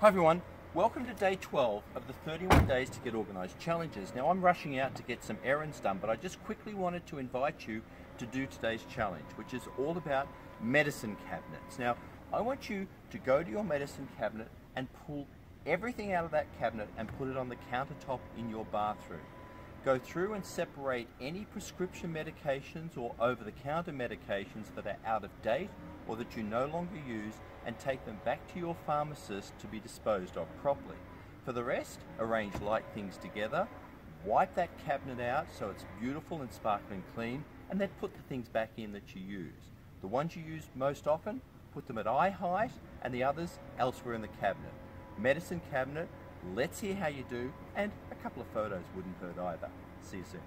Hi everyone, welcome to day 12 of the 31 days to get organised challenges. Now I'm rushing out to get some errands done, but I just quickly wanted to invite you to do today's challenge, which is all about medicine cabinets. Now I want you to go to your medicine cabinet and pull everything out of that cabinet and put it on the countertop in your bathroom. Go through and separate any prescription medications or over-the-counter medications that are out of date or that you no longer use and take them back to your pharmacist to be disposed of properly. For the rest, arrange light things together, wipe that cabinet out so it's beautiful and sparkling clean, and then put the things back in that you use. The ones you use most often, put them at eye height, and the others elsewhere in the cabinet. Medicine cabinet, let's hear how you do, and a couple of photos wouldn't hurt either. See you soon.